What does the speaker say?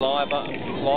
Live, live.